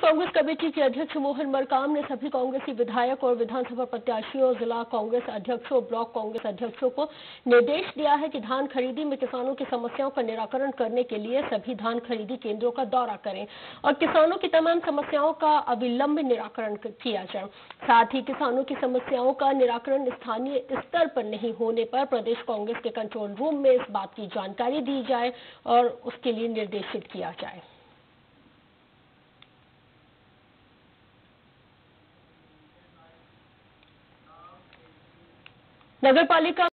Congress committee के अध्यक्ष मोहन मरकाम ने सभी कांग्रेसी विधायक और विधानसभा प्रत्याशियों जिला कांग्रेस अध्यक्षों ब्लॉक कांग्रेस अध्यक्षों को निर्देश दिया है कि धान खरीदी में किसानों की समस्याओं का निराकरण करने के लिए सभी धान खरीदी केंद्रों का दौरा करें और किसानों की तमाम समस्याओं का अविलंब निराकरण किया जाए। साथ ही किसानों की समस्याओं का निराकरण स्थानीय स्तर पर नहीं होने पर प्रदेश कांग्रेस के कंट्रोल रूम में इस बात की जानकारी दी जाए और उसके लिए निर्देशित किया जाए। नगर पालिका